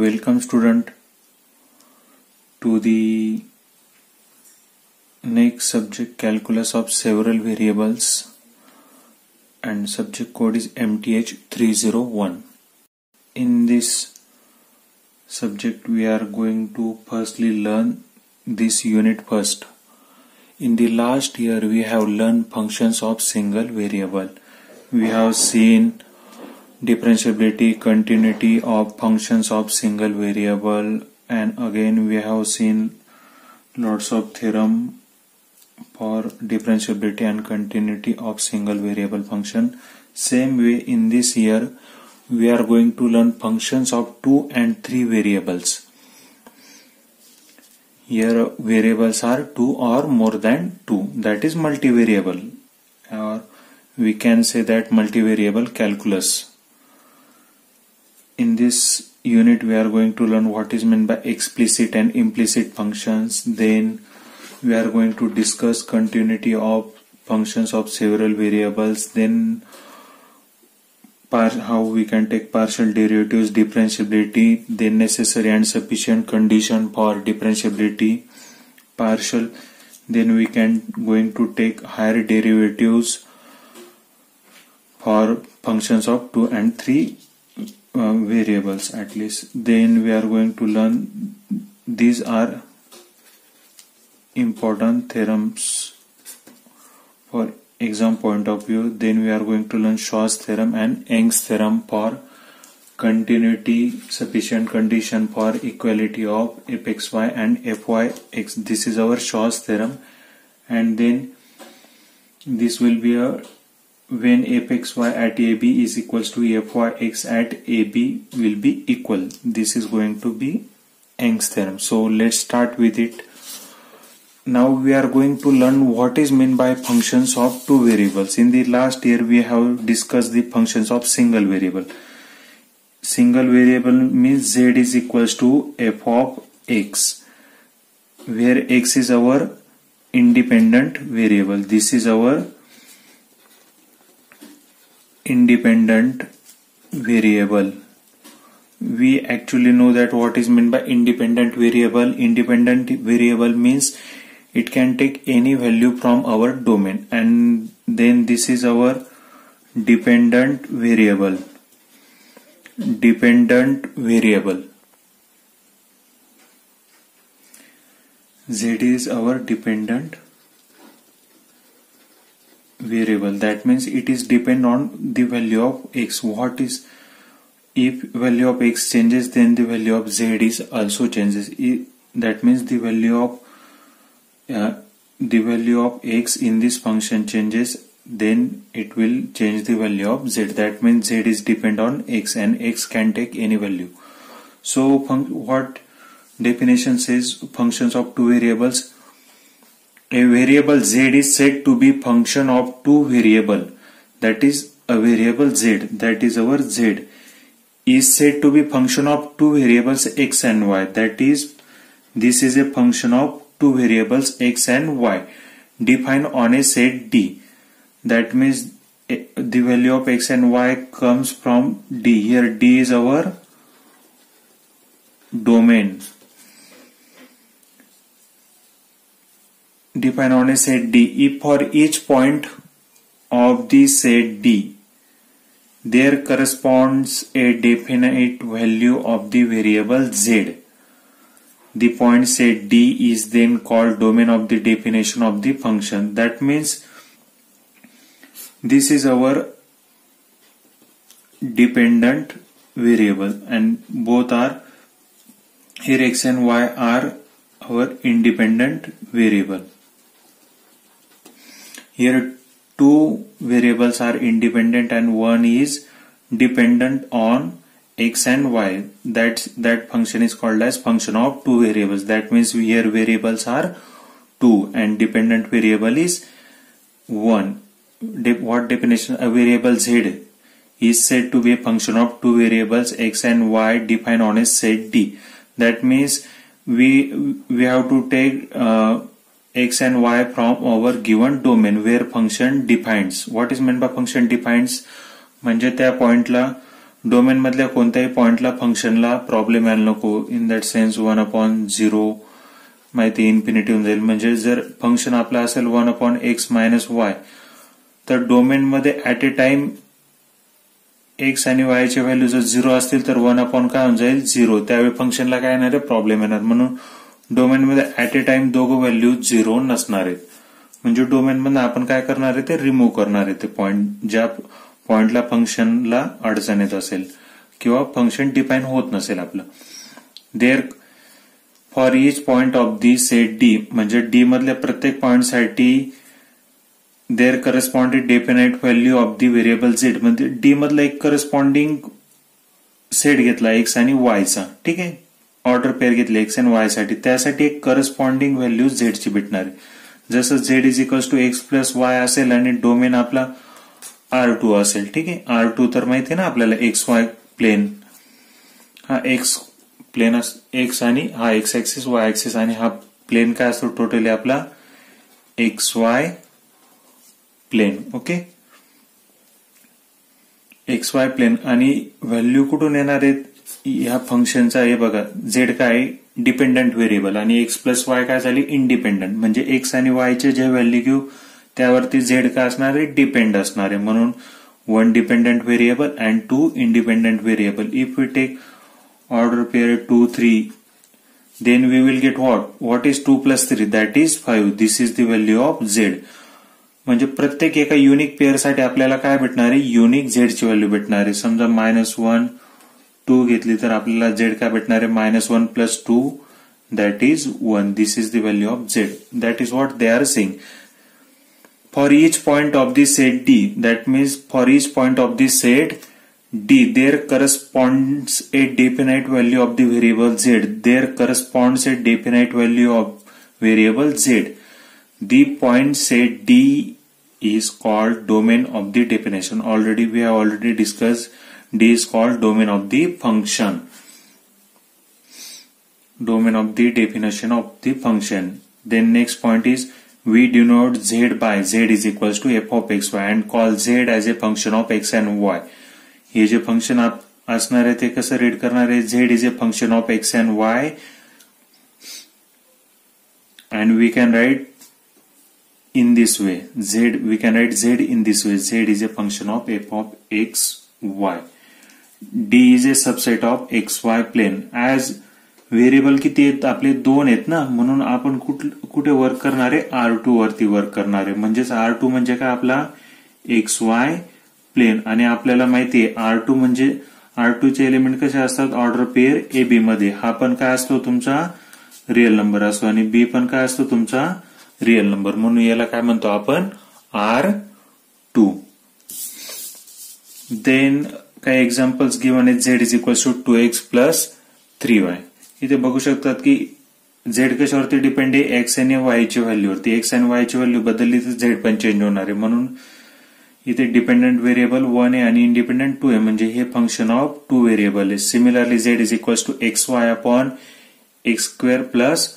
Welcome student to the next subject calculus of several variables and subject code is MTH 301. In this subject we are going to firstly learn this unit first. In the last year we have learned functions of single variable. We have seen differentiability continuity of functions of single variable and again we have seen lots of theorem for differentiability and continuity of single variable function. Same way in this year we are going to learn functions of two and three variables. Here variables are two or more than two. That is multivariable. Or we can say that multivariable calculus in this unit we are going to learn what is meant by explicit and implicit functions. Then we are going to discuss continuity of functions of several variables. Then how we can take partial derivatives differentiability then necessary and sufficient condition for differentiability partial. Then we can going to take higher derivatives for functions of 2 and 3 uh, variables at least. Then we are going to learn these are important theorems. For exam point of view then we are going to learn Schwarz theorem and Young's theorem for continuity sufficient condition for equality of fxy and fyx this is our Schwarz theorem. And then this will be a when fxy at ab is equals to fyx at ab will be equal. This is going to be Young's theorem. So let's start with it. Now we are going to learn what is meant by functions of two variables. In the last year we have discussed the functions of single variable. Single variable means z is equals to f of x where x is our independent variable. This is our independent variable. We actually know that what is meant by independent variable. Independent variable means it can take any value from our domain and then this is our dependent variable. Dependent variable. Z is our dependent variable. That means it is depend on the value of x. What is if value of x changes then the value of z is also changes. That means the value of uh, the value of x in this function changes then it will change the value of z. That means z is depend on x and x can take any value. So what definition says functions of two variables a variable z is said to be function of two variable. That is a variable z that is our z is said to be function of two variables x and y. That is this is a function of two variables x and y defined on a set d. That means eh, the value of x and y comes from d. Here d is our domain define on a set D. If for each point of the set D, there corresponds a definite value of the variable z. The point set D is then called domain of the definition of the function. That means this is our dependent variable and both are here x and y are our independent variable. Here two variables are independent and one is dependent on x and y. That, that function is called as function of two variables. That means here variables are 2 and dependent variable is 1. De what definition? A variable z is said to be a function of two variables x and y defined on a set D. That means we we have to take uh, x and y from our given domain where function defines. What is meant by function defines? म्हणजे त्या पॉइंटला domain मधल्या कोणत्याही पॉइंटला फंक्शनला problem यायला नको. In that sense one upon zero माहिती इन्फिनिटी होऊन जाईल. म्हणजे जर फंक्शन आपलं असेल one upon X minus Y तर डोमेन मध्ये ऍट ए टाइम एक्स आणि वायचे व्हॅल्यू जर झिरो असतील तर वन अपॉन काय होऊन जाईल? झिरो त्यावेळी फंक्शनला काय येणार आहे? प्रॉब्लेम येणार. म्हणून डोमेनमध्ये ऍट ए टाइम दोघं व्हॅल्यू झिरो नसणार आहेत. म्हणजे डोमेनमध्ये आपण काय करणार आहे ते रिमूव्ह करणार आहे ते पॉइंट ज्या पॉइंटला फंक्शनला अडचण येत असेल किंवा फंक्शन डिफाईन होत नसेल आपलं. There for each point of the set D म्हणजे डी मधल्या प्रत्येक पॉइंटसाठी there corresponding definite value of the variable Z म्हणजे डी मधला एक करस्पॉन्डिंग सेट घेतला एक्स आणि वायचा ठीक आहे? ऑर्डर पेअर घेतले एक्स अँड वायसाठी त्यासाठी एक करस्पॉन्डिंग व्हॅल्यू झेडची भेटणार आहे. जसं Z is equals to X plus Y असेल आणि डोमेन आपला आर टू असेल ठीक आहे? आर टू तर माहिती आहे ना आपल्याला एक्स वाय प्लेन हा एक्स प्लेन एक्स आणि हा एक्स ऍक्सिस वाय ऍक्सिस आणि हा प्लेन काय असतो? टोटली आपला X Y plane okay X Y plane आणि व्हॅल्यू कुठून येणार आहेत? ह्या फंक्शनचा हे बघा झेड काय? डिपेंडंट व्हेरिएबल आणि एक्स प्लस वाय काय झाली? इंडिपेंडंट म्हणजे एक्स आणि वायचे जे व्हॅल्यू त्यावरती झेड काय असणार आहे? डिपेंड असणार आहे. म्हणून one dependent variable and two independent variable if we take order pair two three then we will get what what is two plus three that is five this is the value of Z म्हणजे प्रत्येक एका unique पेअरसाठी आपल्याला काय भेटणार आहे? Unique झेडची value भेटणार आहे. समजा मायनस वन टू घेतली तर आपल्याला झेड काय भेटणार आहे minus one plus two that is one this is the value of Z that is what they are saying for each point of the set D that means for each point of the set D there corresponds a definite value of the variable Z there corresponds a definite value of variable Z the point set D is called domain of the definition. Already we have already discussed D is called domain of the function. Domain of the definition of the function. Then next point is we denote z by z is equals to f of x y and call z as a function of x and y हे जे function असणार आहे ते कसं read करणार आहे Z is a function of X and Y and we can write in this way Z we can write Z in this way Z is a function of F of X Y D is a subset of X Y plane as variable किती आहेत आपले दोन आहेत ना म्हणून आपण कुठे work करणारे? आर टू वरती वर्क करणारे. म्हणजेच आर टू म्हणजे काय? आपला एक्स वाय प्लेन आणि आपल्याला माहिती आहे आर टू म्हणजे आर टू चे एलिमेंट कसे असतात? ऑर्डर पेअर ए बी मध्ये. हा पण काय असतो तुमचा? रिअल नंबर असतो. आणि बी पण काय असतो? तुमचा रिअल नंबर म्हणून याला काय म्हणतो आपण? आर टू देन काही examples given is Z is equal to two X plus three Y इथे बघू शकतात की झेड कशावरती डिपेंड आहे? एक्स आणि वायची व्हॅल्यूवरती एक्स आणि वायची व्हॅल्यू बदलली तर झेड पण चेंज होणार आहे. म्हणून इथे डिपेंडंट व्हेरिएबल वन आहे आणि इंडिपेंडंट टू आहे. म्हणजे हे फंक्शन ऑफ टू व्हेरिएबल आहे. Similarly Z is equal to X Y upon X square plus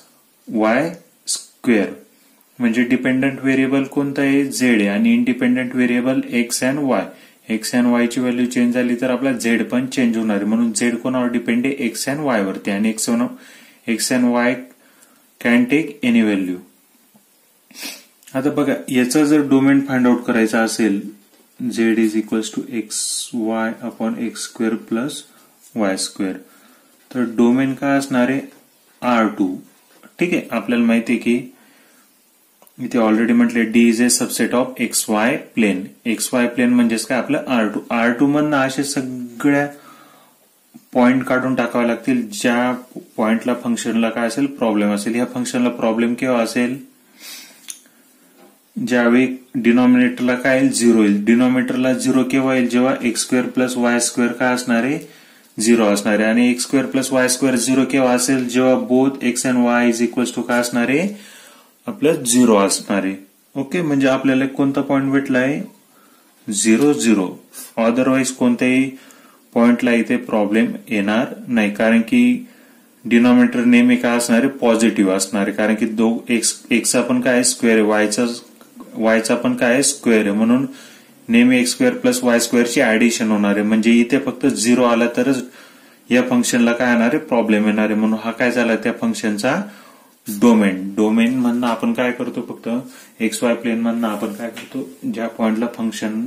Y square म्हणजे डिपेंडंट व्हेरिएबल कोणतं आहे? झेड आहे. आणि independent variable X and Y X and Y ची व्हॅल्यू चेंज झाली तर आपला झेड पण चेंज होणार आहे. म्हणून झेड कोणावर डिपेंड आहे? एक्स अँड वाय वरती. आणि X X and Y can take any value आता बघा याचा जर डोमेन फाइंड आउट करायचा असेल Z is equals to X Y upon X square plus Y square तर डोमेन काय असणार आहे? आर टू ठीक आहे? आपल्याला माहिती आहे की इथे ऑलरेडी म्हटले D is a subset of X Y plane X Y plane म्हणजेच काय? आपलं आर टू आर टू मधनं असे सगळ्या पॉइंट काढून टाकावे लागतील. ज्या पॉइंटला फंक्शनला काय असेल? प्रॉब्लेम असेल. ह्या फंक्शनला प्रॉब्लेम केव्हा असेल? ज्यावेळी डिनॉमिनेटरला काय येईल? झिरो येईल. डिनॉमिनेटरला झिरो केव्हा येईल? जेव्हा X square plus Y square काय असणार? आहे झिरो असणार. आहे आणि X square plus Y square zero केव्हा असेल? जेव्हा both X and Y is equals to काय असणार? आहे आपलं झिरो असणार. आहे ओके म्हणजे आपल्याला कोणता पॉईंट भेटला आहे? झिरो झिरो अदरवाईज कोणत्याही पॉइंटला इथे प्रॉब्लेम येणार नाही. कारण की डिनॉमिनेटर नेहमी काय असणार? आहे पॉझिटिव्ह असणार. आहे कारण की दो एक्स एक्सचा पण काय स्क्वेअर आहे. वायचा वायचा पण काय स्क्वेअर आहे. म्हणून नेहमी एक्स स्क्वेअर प्लस वाय स्क्वेअरची ऍडिशन होणार आहे. म्हणजे इथे फक्त झिरो आला तरच या फंक्शनला काय येणार आहे? प्रॉब्लेम येणार आहे. म्हणून हा काय झाला? त्या फंक्शनचा डोमेन. डोमेन म्हणणं आपण काय करतो फक्त? एक्स वाय प्लेन म्हणणं आपण काय करतो? ज्या पॉइंटला फंक्शन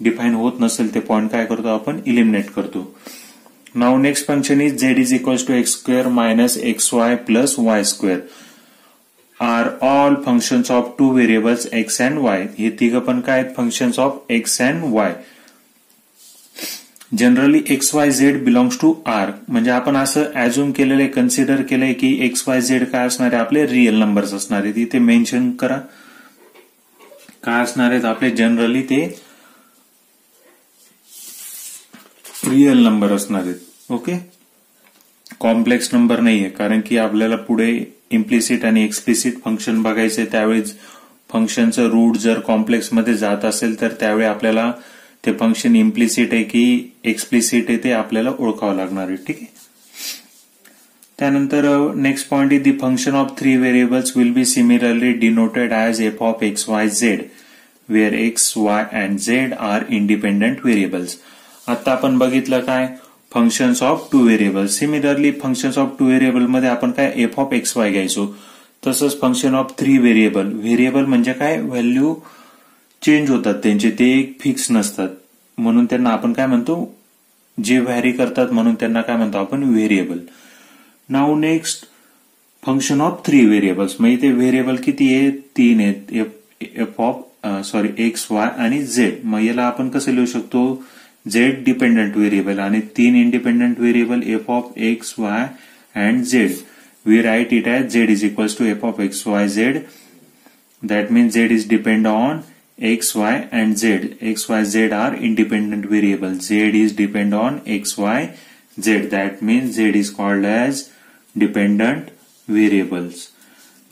डिफाईन होत नसेल ते पॉइंट काय करतो? आपण इलिमिनेट करतो. Now next function is Z is equals to X square minus X Y plus Y square are all functions of two variables X and Y हे तिघ पण काय आहेत? Functions of X and Y generally X Y Z belongs to R म्हणजे आपण असं ऍझ्युम केलेलं आहे कन्सिडर केलंय की एक्स वाय झेड काय असणार आपले रिअल नंबर्स असणार आहेत. इथे मेन्शन करा. काय असणार आहेत आपले जनरली ते रिअल नंबर असणार आहेत. ओके कॉम्प्लेक्स नंबर नाहीये कारण की आपल्याला पुढे इम्प्लिसिट आणि एक्सप्लिसिट फंक्शन बघायचे त्यावेळेस फंक्शनचं रूट जर कॉम्प्लेक्समध्ये जात असेल तर त्यावेळी आपल्याला ते फंक्शन इम्प्लिसिट आहे की एक्सप्लिसिट आहे ते आपल्याला ओळखावं लागणार आहे ठीक आहे? त्यानंतर next point is the function of three variables will be similarly denoted as F of X Y Z where X Y and Z are independent variables आता आपण बघितलं काय? Functions of two variable similarly functions of two व्हेरिएबलमध्ये आपण काय F of x Y घ्यायचो? तसंच function of three variable variable म्हणजे काय? व्हॅल्यू चेंज होतात त्यांचे ते फिक्स नसतात. म्हणून त्यांना आपण काय म्हणतो? जे व्हॅरी करतात म्हणून त्यांना काय म्हणतो आपण? Variable now next function of three variables म्हणजे ते व्हेरिएबल किती आहे? तीन आहेत. F of sorry X Y आणि झेड मग याला आपण कसं लिहू शकतो? झेड डिपेंडंट व्हेरिएबल आणि तीन independent variable F of X Y and Z we write it as Z is equals to F of X Y Z that means Z is depend on x, y and z. x, y, z are independent variables. z is depend on x, y, z. That means z is called as dependent variables.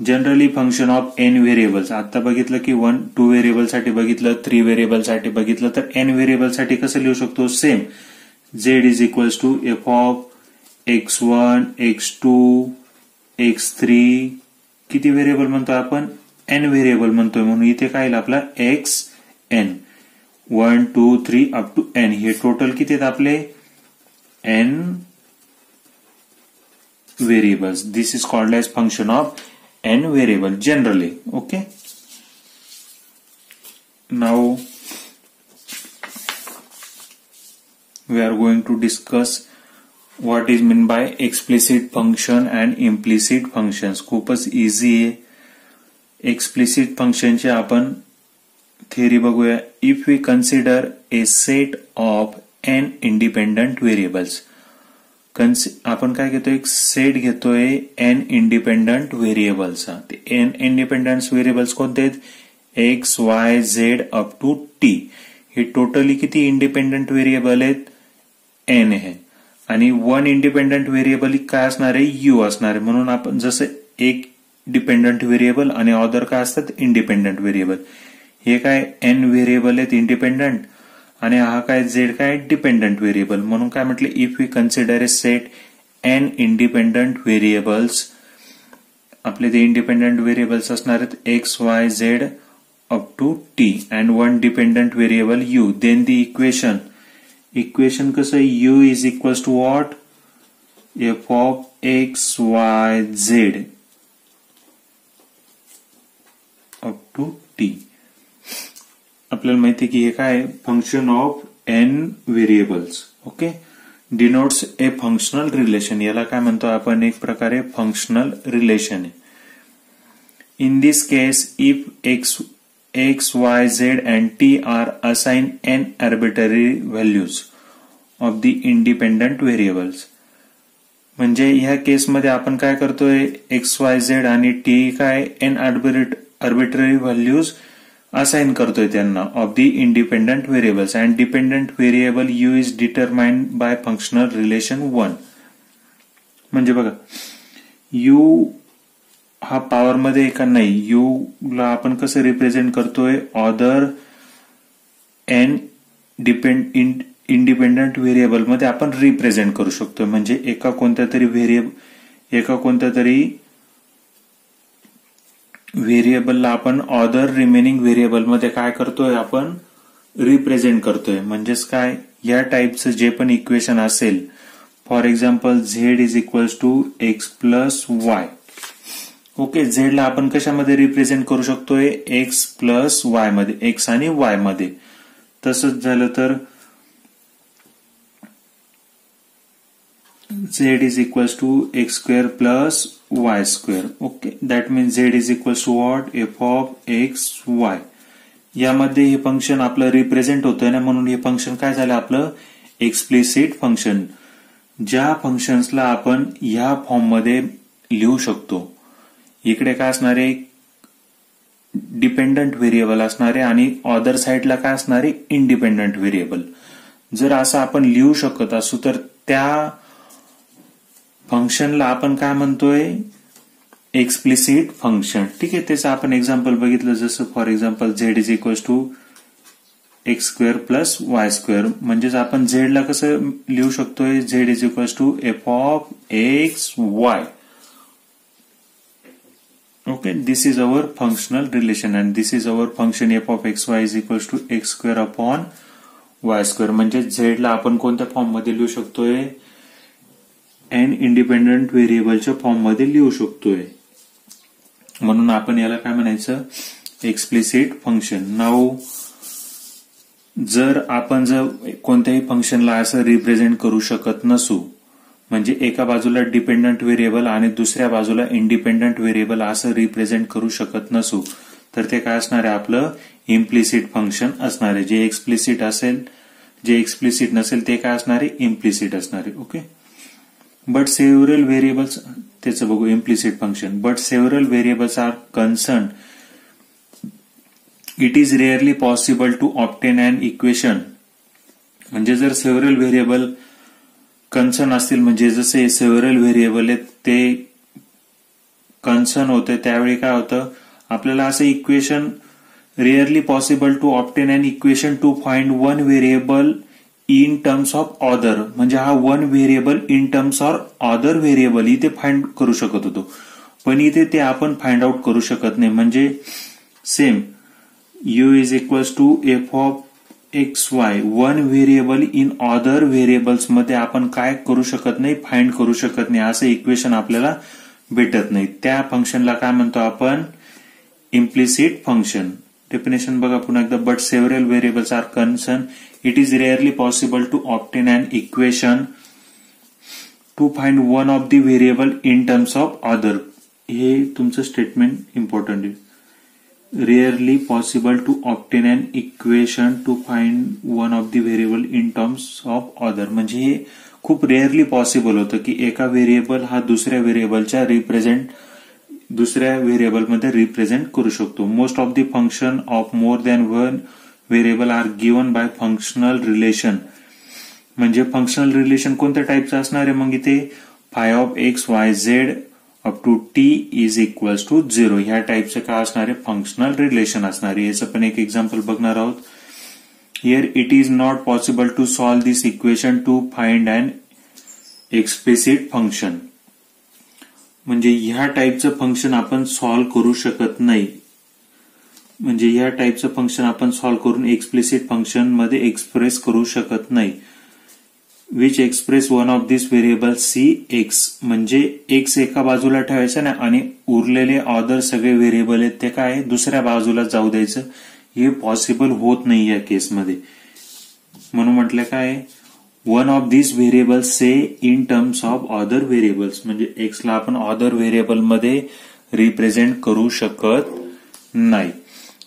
Generally function of N variables आता बघितलं की one to व्हेरिएबलसाठी बघितलं three व्हेरिएबलसाठी बघितलं तर N व्हेरिएबलसाठी कसं लिहू शकतो same Z is equals to F of X one X two X three किती व्हेरिएबल म्हणतो आपण एन व्हेरिएबल म्हणतोय म्हणून इथे काय आपला? X N one two three up to N हे टोटल किती आहेत आपले? N variables this is called as function of N variable generally okay now we are going to discuss what is meant by explicit function and implicit functions. खूपच easy आहे. Explicit फंक्शनचे आपण theory बघूया. If we consider a set of N independent variables आपण काय घेतो एक set घेतोय एन इंडिपेंडंट व्हेरिएबल्सचा ते एन इंडिपेंडंट व्हेरिएबल्स कोणते आहेत? X Y Z up to T हे टोटली किती इंडिपेंडंट व्हेरिएबल आहेत? एन आहे आणि वन इंडिपेंडंट व्हेरिएबल काय असणार आहे? यू असणार आहे. म्हणून आपण जसं एक डिपेंडंट व्हेरिएबल आणि ऑदर काय असतात? इंडिपेंडंट व्हेरिएबल हे काय एन व्हेरिएबल आहेत इंडिपेंडंट आणि हा काय झेड काय? डिपेंडंट व्हेरिएबल म्हणून काय म्हटलं? If we consider a set N independent variables आपले ते इंडिपेंडंट व्हेरिएबल्स असणार आहेत X Y Z up to T and one dependent variable U then the equation equation कसं? U is equals to what F of X Y Z up T. आपल्याला माहिती आहे की हे काय function of N variables okay denotes a functional relation याला काय म्हणतो आपण? एक प्रकारे फंक्शनल रिलेशन आहे. In this case if X X Y Z and T are assign N arbitrary values of the independent variables म्हणजे ह्या केसमध्ये आपण काय करतोय? एक्स वाय झेड आणि टी काय? N arbit arbitrary values assign करतोय त्यांना of the independent variables and dependent variable U is determined by functional relation one म्हणजे बघा यू हा पॉवरमध्ये एका नाही? यू ला आपण कसं रिप्रेझेंट करतोय? ऑदर एन डिपेंड इंडिपेंडंट व्हेरिएबलमध्ये आपण रिप्रेझेंट करू शकतो म्हणजे एका कोणत्या तरी व्हेरिएबल एका कोणत्या तरी व्हेरिएबलला आपण ऑदर रिमेनिंग व्हेरिएबलमध्ये काय करतोय आपण? रिप्रेझेंट करतोय. म्हणजेच काय? या टाईपचं जे पण इक्वेशन असेल for example Z is equals to X plus Y okay झेडला आपण कशामध्ये रिप्रेझेंट करू शकतोय? एक्स प्लस वायमध्ये एक्स आणि वायमध्ये. तसंच झालं तर Z is equals to X square plus Y square okay that means Z is equals to what F of X Y यामध्ये हे फंक्शन आपलं रिप्रेझेंट होतंय ना म्हणून हे फंक्शन काय झालं आपलं? एक्सप्लिसिट फंक्शन ज्या फंक्शन्सला आपण ह्या फॉर्ममध्ये लिहू शकतो. इकडे काय असणारे? डिपेंडंट व्हेरिएबल असणारे आणि अदर साईडला काय असणारे? इंडिपेंडंट व्हेरिएबल जर असं आपण लिहू शकत असू तर त्या फंक्शनला आपण काय म्हणतोय? एक्सप्लिसिट फंक्शन ठीक आहे त्याचं आपण एक्झाम्पल बघितलं. जसं for example Z is equals to X square plus Y square म्हणजेच आपण झेडला कसं लिहू शकतोय? Z is equals to F of X Y okay this is our functional relation and this is our function F of X Y is equals to X square upon Y square म्हणजे झेडला आपण कोणत्या फॉर्ममध्ये लिहू शकतोय? N independent व्हेरिएबलच्या फॉर्ममध्ये लिहू शकतोय. म्हणून आपण याला काय म्हणायचं? एक्सप्लिसिट फंक्शन नाव जर आपण जर कोणत्याही फंक्शनला असं रिप्रेझेंट करू शकत नसू म्हणजे एका बाजूला डिपेंडंट व्हेरिएबल आणि दुसऱ्या बाजूला इंडिपेंडंट व्हेरिएबल असं रिप्रेझेंट करू शकत नसू तर ते काय असणार आहे? आपलं इम्प्लिसिट फंक्शन असणार आहे. जे एक्सप्लिसिट असेल जे एक्सप्लिसिट नसेल ते काय असणार आहे? इम्प्लिसिट असणार आहे. ओके बट सेव्हरल व्हेरिएबल्स त्याचं बघू implicit function but several variables are concern it is rarely possible to obtain and equation म्हणजे जर सेव्हरल व्हेरिएबल कन्सर्न असतील म्हणजे जसे सेव्हरल व्हेरिएबल आहेत ते कन्सर्न होते त्यावेळी काय होतं? आपल्याला असं equation rarely possible to obtain and equation to find one variable in terms of other म्हणजे हा one variable in terms of other variable इथे फाइंड करू शकत होतो. पण इथे ते आपण फाइंड आउट करू शकत नाही. म्हणजे same u is equals to f of x y one variable in other व्हेरिएबल्समध्ये आपण काय करू शकत नाही फाइंड करू शकत नाही. असं इक्वेशन आपल्याला भेटत नाही. त्या फंक्शनला काय म्हणतो आपण? इम्प्लिसिट फंक्शन डेफिनेशन बघा पुन्हा एकदा. But several variables are concern it is rarely possible to obtain and equation to find one of the variable in terms of other. हे तुमचं स्टेटमेंट इम्पॉर्टंट आहे. Rarely possible to obtain an equation to find one of the variable in terms of other म्हणजे हे खूप rarely possible होतं की एका variable हा दुसऱ्या व्हेरिएबलच्या रिप्रेझेंट दुसऱ्या व्हेरिएबलमध्ये रिप्रेझेंट करू शकतो. Most of the function of more than one variable are given by functional relation म्हणजे फंक्शनल रिलेशन कोणत्या टाईपचं असणार आहे? मग इथे phi of x y z up to t is equals to zero ह्या टाईपचं काय असणार आहे? फंक्शनल रिलेशन असणार आहे. याचं पण एक एक्झाम्पल बघणार आहोत. Here it is not possible to solve this equation to find and explicit function म्हणजे ह्या टाईपचं फंक्शन आपण सॉल्व्ह करू शकत नाही. म्हणजे या टाईपचं फंक्शन आपण सॉल्व्ह करून एक्सप्लिसिट फंक्शनमध्ये एक्सप्रेस करू शकत नाही. Which express one of this variable c x म्हणजे एक्स एका बाजूला ठेवायचं ना आणि उरलेले ऑदर सगळे व्हेरिएबल आहेत ते काय? दुसऱ्या बाजूला जाऊ द्यायचं. हे पॉसिबल होत नाही या केसमध्ये म्हणून म्हटलं काय? One of this variable say in terms of other variables म्हणजे एक्सला आपण अदर व्हेरिएबलमध्ये रिप्रेझेंट करू शकत नाही.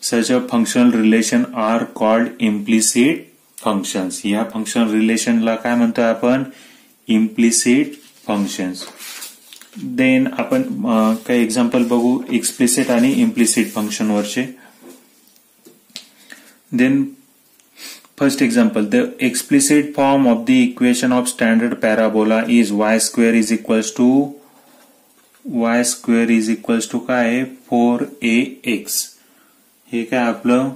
Such a functional relation are called implicit functions या फंक्शन रिलेशनला काय म्हणतोय आपण? इम्प्लिसिट फंक्शन्स देन आपण काही एक्झाम्पल बघू. एक्सप्लिसिट आणि implicit फंक्शनवरचे then first example the explicit form of the equation of standard parabola is y square is equals to y square is equals to काय? फोर ए x हे काय आपलं?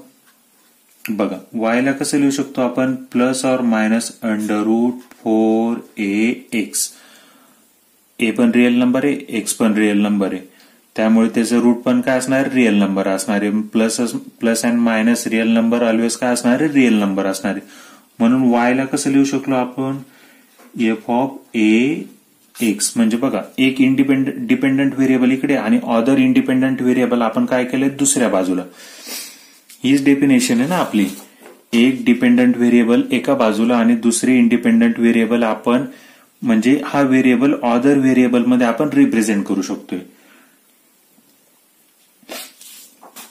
बघा वायला कसं लिहू शकतो आपण? Plus or minus under root four a x a पण रिअल नंबर आहे एक्स पण रिअल नंबर आहे. त्यामुळे त्याचं रूट पण काय असणार? रिअल नंबर असणार आहे. Plus plus and minus real number always काय असणार आहे? रिअल नंबर असणार आहे. म्हणून वायला कसं लिहू शकलो आपण? एफ ऑफ ए एक्स म्हणजे बघा एक इंडिपेंडंट डिपेंडंट व्हेरिएबल इकडे आणि अदर इंडिपेंडंट व्हेरिएबल आपण काय केले दुसऱ्या बाजूला. हीच डेफिनेशन आहे ना आपली. एक डिपेंडंट व्हेरिएबल एका बाजूला आणि दुसरे इंडिपेंडंट व्हेरिएबल आपण म्हणजे हा व्हेरिएबल ऑदर व्हेरिएबलमध्ये आपण रिप्रेझेंट करू शकतोय.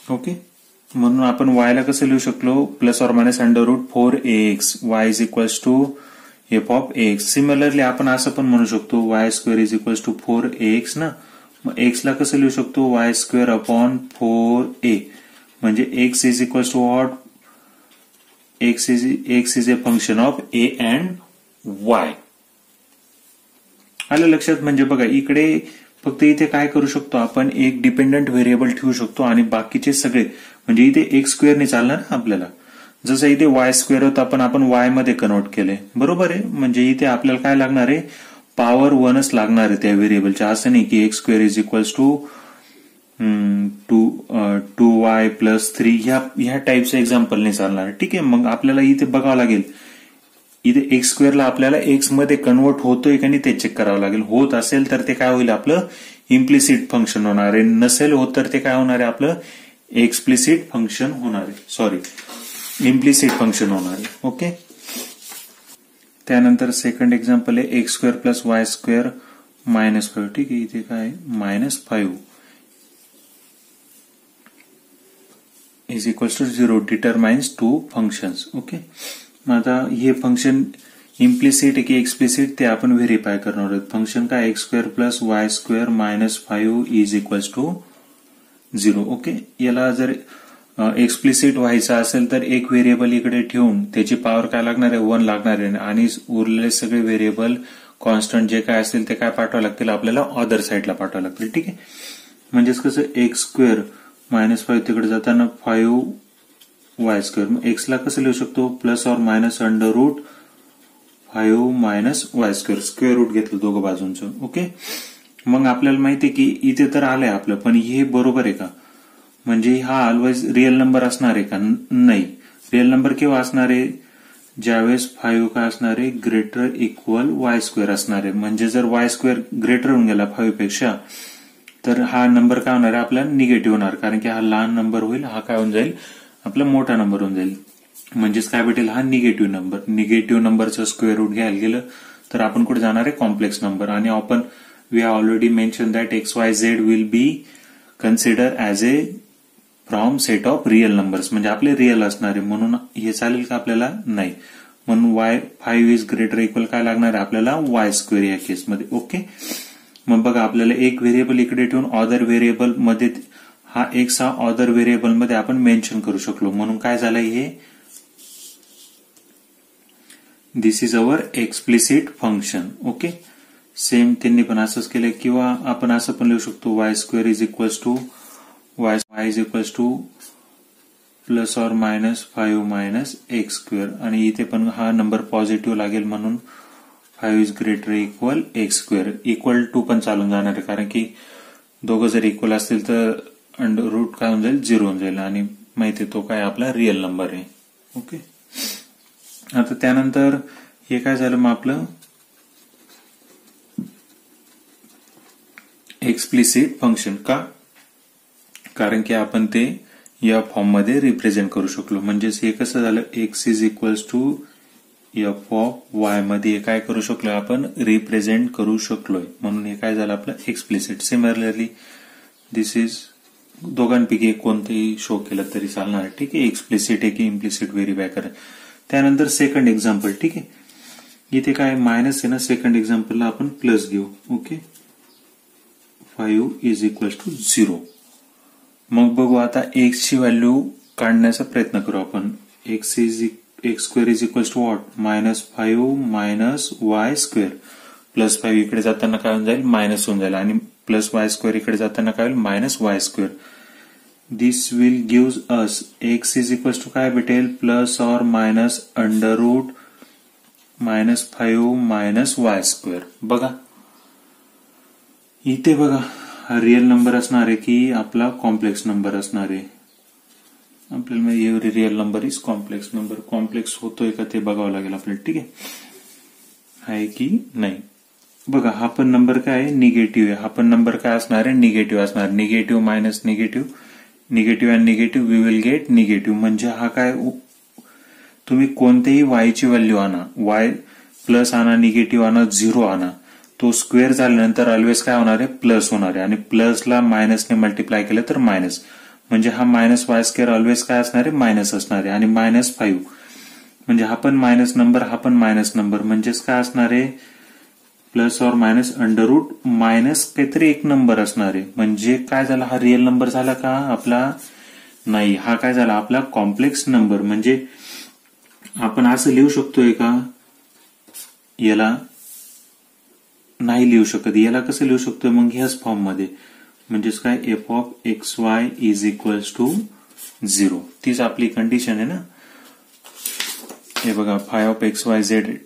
ओके म्हणून आपण वायला कसं लिहू शकलो? Plus or minus under root four x y is equals to f of x similarly आपण असं पण म्हणू शकतो y square is equals to four x ना? मग एक्सला कसं लिहू शकतो? Y square upon four a म्हणजे x is equals to what x is x is a function of a and y आलं लक्षात? म्हणजे बघा इकडे फक्त इथे काय करू शकतो? आपण एक डिपेंडंट व्हेरिएबल ठेवू शकतो आणि बाकीचे सगळे म्हणजे इथे एक स्क्वेअरने चालणार ना आपल्याला? जसं इथे वाय स्क्वेअर होतं आपण आपण वायमध्ये कन्वर्ट केले. बरोबर आहे? म्हणजे इथे आपल्याला काय लागणार आहे? पॉवर वनच लागणार आहे त्या व्हेरिएबलच्या असं नाही की X square is equals to two two Y plus three ह्या ह्या टाईपचं एक्झाम्पल नाही चालणार. ठीक आहे? मग आपल्याला इथे बघावं लागेल. इथे एक्स स्क्वेअरला आपल्याला एक्समध्ये कन्वर्ट होतोय का नाही ते चेक करावं लागेल. होत असेल तर ते काय होईल आपलं? इम्प्लिसिट फंक्शन होणार आहे. नसेल होत तर ते काय होणार आहे आपलं? एक्सप्लिसिट फंक्शन होणार आहे. सॉरी इम्प्लिसिट फंक्शन होणार आहे. ओके त्यानंतर सेकंड एक्झाम्पल आहे x square plus y square minus five ठीक आहे इथे काय minus five is equals to zero determines two functions okay मग आता हे फंक्शन इम्प्लिसिट आहे की एक्सप्लिसिट ते आपण व्हेरीफाय करणार आहोत. फंक्शन काय? X square plus y square minus five is equals to zero okay याला जर एक्सप्लिसिट व्हायचं असेल तर एक व्हेरिएबल इकडे ठेवून त्याची पॉवर काय लागणार आहे? वन लागणार आहे. आणि उरलेले सगळे व्हेरिएबल कॉन्स्टंट जे काय असेल ते काय पाठवावं लागतील? आपल्याला अदर साईडला पाठवावं लागतील. ठीक आहे? म्हणजेच कसं? एक्स स्क्वेअर मायनस फाईव्ह तिकडे जाताना फाईव्ह वाय स्क्वेअर मग एक्सला कसं लिहू शकतो? Plus or minus under root five minus y square square root घेतलं दोघं बाजूंचं. ओके? मग आपल्याला माहिती आहे की इथे तर आलंय आपलं पण हे बरोबर आहे का? म्हणजे हा ऑलवेज रिअल नंबर असणार आहे का? नाही. रिअल नंबर केव्हा असणार आहे? ज्यावेळेस फाईव्ह काय असणार आहे? ग्रेटर इक्वल वाय स्क्वेअर असणार आहे. म्हणजे जर वाय स्क्वेअर ग्रेटर होऊन गेला फाईव्हपेक्षा तर हा नंबर काय होणार आहे? आपला निगेटिव्ह होणार. कारण की हा लहान नंबर होईल हा काय होऊन जाईल? आपला मोठा नंबर होऊन जाईल. म्हणजेच काय भेटेल? हा निगेटिव्ह नंबर निगेटिव्ह नंबरचं स्क्वेअर रूट घ्यायला गेलं तर आपण कुठे जाणार आहे? कॉम्प्लेक्स नंबर आणि आपण we are already mention that x y z will be consider as a from set of real numbers म्हणजे आपले रिअल असणारे म्हणून हे चालेल का आपल्याला? नाही. म्हणून y five is greater equal काय लागणार आहे? आपल्याला वाय स्क्वेअर या केसमध्ये ओके मग बघा आपल्याला एक व्हेरिएबल इकडे ठेवून ऑदर व्हेरिएबलमध्ये हा एक्स हा ऑदर व्हेरिएबलमध्ये आपण मेन्शन करू शकलो. म्हणून काय झालंय हे? This is our explicit function okay same त्यांनी पण असंच केलं किंवा आपण असं पण लिहू शकतो y square is equals to y y is equals to plus or minus five minus x square. आणि इथे पण हा नंबर पॉझिटिव्ह लागेल म्हणून five is greater equal x square. Equal to पण चालून जाणार आहे कारण की दोघं जर इक्वल असतील तर अंडर रूट काय होऊन जाईल? झिरो होऊन जाईल. आणि माहिती तो काय आपला रिअल नंबर आहे. ओके आता त्यानंतर हे काय झालं मग आपलं एक्सप्लिसिट फंक्शन का? कारण की आपण ते या फॉर्ममध्ये रिप्रेझेंट करू शकलो. म्हणजेच हे कसं झालं? X is equals to f of वायमध्ये काय करू शकलो आपण रिप्रेझेंट करू शकलोय. म्हणून हे काय झालं आपलं? एक्सप्लिसिट सिमिलरली दिस इज दोघांपैकी कोणतेही शो केलं तरी चालणार. ठीक आहे? एक्सप्लिसिट आहे की इम्प्लिसिट व्हेरीफाय करा. त्यानंतर सेकंड एक्झाम्पल ठीक आहे? इथे काय मायनस आहे ना? सेकंड एक्झाम्पलला आपण प्लस घेऊ. Okay five is equals to zero मग बघू आता एक्स ची व्हॅल्यू काढण्याचा प्रयत्न करू आपण. X is x square is equals to what minus five minus y square plus five इकडे जाताना काय होऊन जाईल? मायनस होऊन जाईल. आणि प्लस वाय स्क्वेअर इकडे जाताना काय होईल? Minus y square this will give us x is equals to काय भेटेल? Plus or minus under root minus five minus y square बघा. इथे बघा. हा रिअल नंबर असणार आहे की आपला कॉम्प्लेक्स नंबर असणार आहे. आपल्याला every real number is complex number complex होतोय का ते बघावं लागेल आपल्याला ठीक आहे? आहे की नाही? बघा हा पण नंबर काय आहे? निगेटिव्ह आहे. हा पण नंबर काय असणार आहे? निगेटिव्ह असणार. Negative minus negative negative and negative we will get negative म्हणजे हा काय तुम्ही कोणतेही वायची व्हॅल्यू आणा. वाय प्लस आणा निगेटिव्ह आणा झिरो आणा. तो स्क्वेअर झाल्यानंतर ऑलवेज काय होणार आहे? प्लस होणार आहे. आणि प्लसला मायनसने मल्टिप्लाय केलं तर मायनस म्हणजे हा मायनस वाय स्क्वेअर ऑलवेज काय असणार आहे? मायनस असणार आहे. आणि मायनस फाईव्ह म्हणजे हा पण मायनस नंबर हा पण मायनस नंबर म्हणजेच काय असणार आहे? Plus or minus under root minus काहीतरी एक नंबर असणार आहे. म्हणजे काय झाला? हा रिअल नंबर झाला का? आपला नाही. हा काय झाला? आपला कॉम्प्लेक्स नंबर म्हणजे आपण असं लिहू शकतोय का? याला नाही लिहू शकत. याला कसं लिहू शकतो मग ह्याच फॉर्ममध्ये म्हणजेच काय? F of x y is equals to zero तीच आपली कंडिशन आहे ना? हे बघा phi of x y z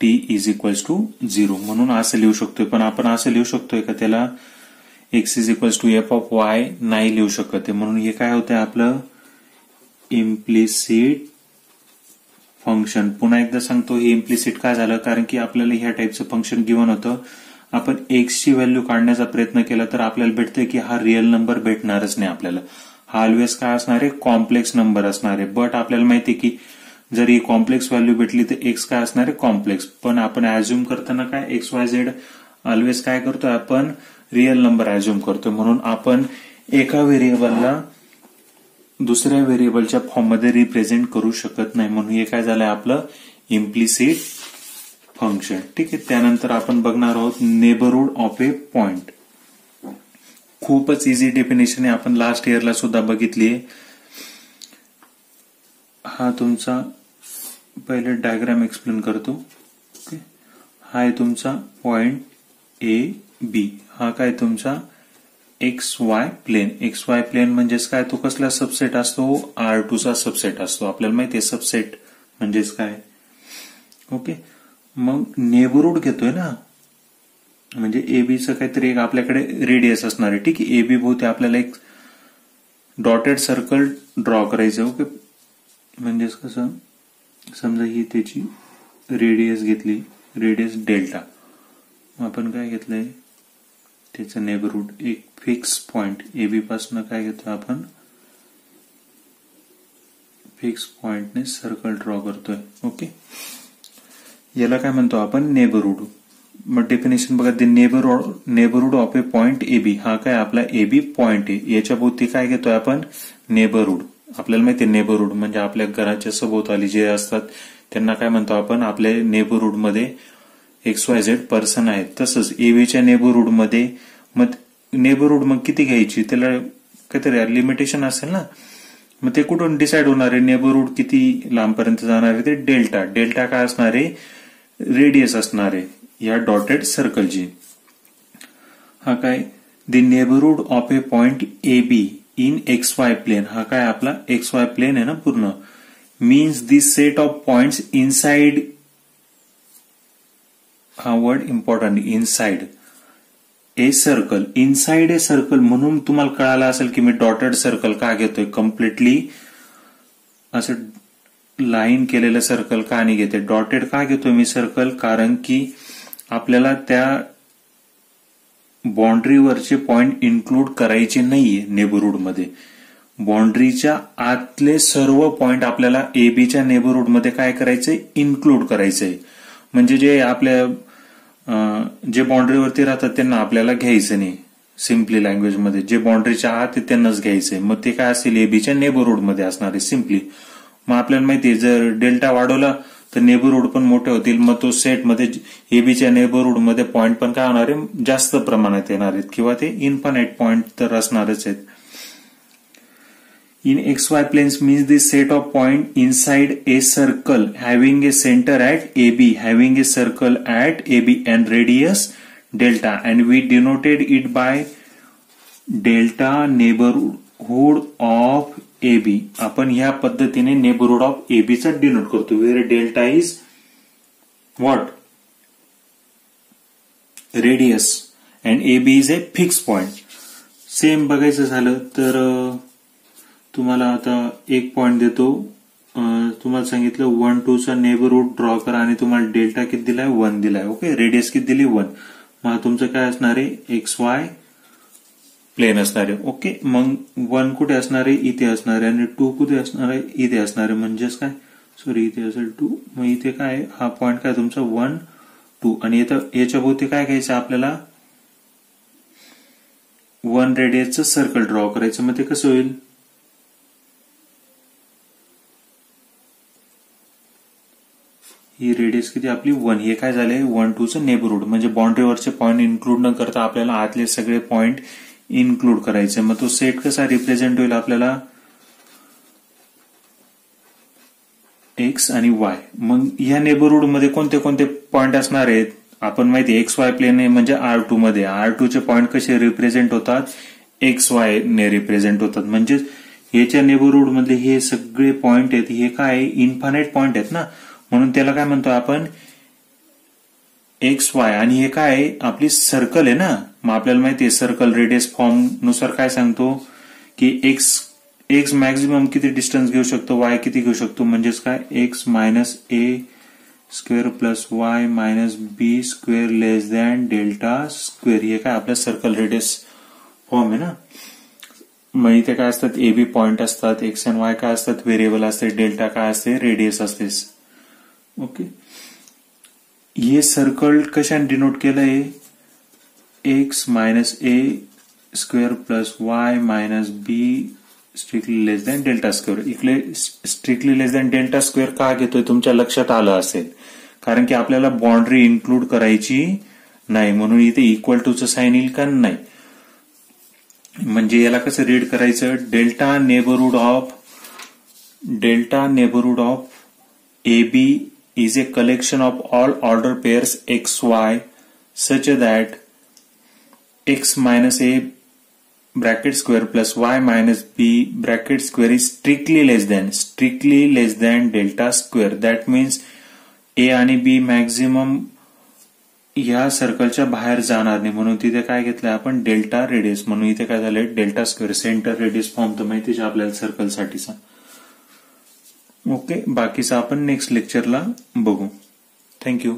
t is equals to zero म्हणून असं लिहू शकतोय. पण आपण असं लिहू शकतोय का त्याला? X is equals to f of y नाही लिहू शकत आहे. म्हणून हे काय होतंय आपलं? इम्प्लिसिट फंक्शन पुन्हा एकदा सांगतो हे इम्प्लिसिट काय झालं? कारण की आपल्याला ह्या टाईपचं फंक्शन गिवन होतं. आपण एक्सची व्हॅल्यू काढण्याचा प्रयत्न केला तर आपल्याला भेटते की हा रिअल नंबर भेटणारच नाही आपल्याला. हा ऑलवेज काय असणार आहे? कॉम्प्लेक्स नंबर असणार आहे. बट आपल्याला माहिती की जर ही कॉम्प्लेक्स व्हॅल्यू भेटली तर एक्स काय असणार आहे? कॉम्प्लेक्स पण आपण ऍझ्युम करताना काय? एक्स वाय झेड ऑलवेज काय करतोय? आपण रिअल नंबर ऍझ्युम करतोय. म्हणून आपण एका व्हेरिएबलला दुसऱ्या व्हेरिएबलच्या फॉर्ममध्ये रिप्रेझेंट करू शकत नाही. म्हणून हे काय झालंय आपलं? इम्प्लिसिट फंक्शन ठीक आहे? त्यानंतर आपण बघणार आहोत नेबरहूड ऑफ ए पॉइंट खूपच इझी डेफिनेशन आहे. आपण लास्ट इयरला सुद्धा बघितली हा तुमचा पहिले डायग्राम एक्सप्लेन करतो. हा आहे तुमचा पॉइंट ए बी हा काय तुमचा? X y plane x y plane म्हणजेच काय? तो कसला सबसेट असतो? आर टू चा सबसेट असतो. आपल्याला माहिती आहे सबसेट म्हणजेच काय? ओके मग नेबरहूड घेतोय ना? म्हणजे एबीचं काहीतरी एक आपल्याकडे रेडियस असणार आहे. ठीक आहे. एबी भोवती आपल्याला एक डॉटेड सर्कल ड्रॉ करायचं ओके म्हणजेच कसं? समजा ही त्याची रेडियस घेतली. रेडियस डेल्टा आपण काय घेतलंय? त्याचं नेबरहूड एक फिक्स पॉइंट एबी पासून काय घेतो आपण? फिक्स पॉइंटने सर्कल ड्रॉ करतोय. ओके याला काय म्हणतो आपण? नेबरहूड मग डेफिनेशन बघा ते neighbourhood neighbourhood of a point a b हा काय आपला एबी पॉइंट आहे. याच्या भोवती काय घेतोय आपण? नेबरहूड आपल्याला माहिती आहे नेबरहूड म्हणजे आपल्या घराच्या सभोवताली जे असतात त्यांना काय म्हणतो आपण? आपल्या नेबरहूडमध्ये एक्स वाय झेड पर्सन आहेत. तसंच एव्हीच्या नेबरहूडमध्ये मग नेबरहूड मग किती घ्यायची? त्याला काहीतरी लिमिटेशन असेल ना? मग ते कुठून डिसाईड होणार आहे? नेबरहूड किती लांबपर्यंत जाणार आहे? ते डेल्टा डेल्टा काय असणार आहे? रेडियस असणार आहे. या डॉटेड सर्कलची हा काय? The neighbourhood of a point a b in x y plane हा काय आपला एक्स वाय प्लेन आहे ना पूर्ण? Means this set of point inside हा word important inside a circle inside a circle म्हणून तुम्हाला कळालं असेल की मी डॉटेड सर्कल का घेतोय? कम्प्लिटली असं लाईन केलेलं सर्कल का नाही घेते? डॉटेड का घेतोय मी सर्कल कारण की आपल्याला त्या बाउंड्रीवरचे पॉइंट इन्क्लूड करायचे नाहीये नेबरहूडमध्ये बाउंड्रीच्या आतले सर्व पॉइंट आपल्याला एबीच्या नेबरहूडमध्ये काय करायचंय? इन्क्लूड करायचंय. म्हणजे जे आपल्या जे बाउंड्रीवरती राहतात त्यांना आपल्याला घ्यायचं नाही. सिम्पली लँग्वेजमध्ये जे बाउंड्रीच्या आत ते त्यांनाच घ्यायचंय. मग ते काय असेल? एबीच्या नेबरहूडमध्ये असणार आहे सिम्पली मग आपल्याला माहितीये जर डेल्टा वाढवला तर नेबरहूड पण मोठे होतील. मग तो सेटमध्ये एबीच्या नेबरहूडमध्ये पॉईंट पण काय होणार आहे? जास्त प्रमाणात येणार आहेत. किंवा ते इन्फानाईट पॉईंट तर असणारच आहेत. In xy planes means the set of point inside a circle having a center at AB, having a circle at AB and radius delta and we denoted it by delta neighborhood of AB. आपण ह्या पद्धतीने neighbourhood of a b चा denote करतो where delta is what radius and a b is a fix point same बघायचं झालं तर तुम्हाला आता एक पॉइंट देतो. तुम्हाला सांगितलं वन टू चा नेबरहूड ड्रॉ करा आणि तुम्हाला डेल्टा किती दिलाय? वन दिलाय. ओके रेडियस किती दिली? वन मग तुमचं काय असणार आहे? एक्स वाय प्लेन असणार आहे. ओके मग वन कुठे असणार आहे? इथे असणार आहे. आणि टू कुठे असणार आहे? इथे असणार आहे. म्हणजेच काय? सॉरी इथे असेल टू मग इथे काय हा पॉइंट काय तुमचा? वन टू आणि याच्या भोवती काय घ्यायचं आपल्याला? वन रेडियसचं सर्कल ड्रॉ करायचं. मग ते कसं होईल? ही रेडियस किती? आपली वन हे काय झाले वन टूचं नेबरहूड म्हणजे बाउंड्रीवरचे पॉईंट इन्क्लूड न करता आपल्याला आतले सगळे पॉईंट इन्क्लूड करायचे. मग तो सेट कसा रिप्रेझेंट होईल आपल्याला? एक्स आणि वाय मग ह्या नेबरहूडमध्ये कोणते कोणते पॉईंट असणार आहेत? आपण माहिती एक्स वाय प्लेन म्हणजे आर टू मध्ये. आर टू चे पॉईंट कसे रिप्रेझेंट होतात? एक्स वाय ने रिप्रेझेंट होतात. म्हणजेच याच्या नेबरहूड मधले हे सगळे पॉईंट आहेत हे काय? इन्फानाईट पॉईंट आहेत ना? म्हणून त्याला काय म्हणतो आपण? एक्स वाय आणि हे काय आपली सर्कल आहे ना? मग आपल्याला माहिती आहे सर्कल रेडियस फॉर्मनुसार काय सांगतो? की एक्स एक्स मॅक्झिमम किती डिस्टन्स घेऊ शकतो? वाय किती घेऊ शकतो? म्हणजेच काय? X minus a square plus y minus b square less than delta square हे काय? आपल्या सर्कल रेडियस फॉर्म आहे ना? मग इथे काय असतात? ए बी पॉईंट असतात. एक्स अँड वाय काय असतात? व्हेरिएबल असते. डेल्टा काय असते? रेडियस असते ओके. हे सर्कल कशाने डिनोट केलंय x minus a square plus y minus b strictly less than delta square इकडे strictly less than delta square का घेतोय? तुमच्या लक्षात आलं असेल. कारण की आपल्याला बाउंड्री इन्क्लूड करायची नाही. म्हणून इथे इक्वल टूचं साईन येईल का? नाही. म्हणजे याला कसं रीड करायचं? Delta neighbourhood of delta neighbourhood of a b is a collection of all order pairs xy such that x minus a bracket square plus y minus b bracket square is strictly less than strictly less than delta square that means a आणि b maximum ह्या सर्कलच्या बाहेर जाणार नाही म्हणून तिथे काय घेतलंय आपण डेल्टा रेडियस म्हणून इथे काय झालंय delta square centre radius form तर माहितीच आपल्याला सर्कलसाठीचा सा। ओके बाकीचं आपण नेक्स्ट लेक्चरला बघू. थँक्यू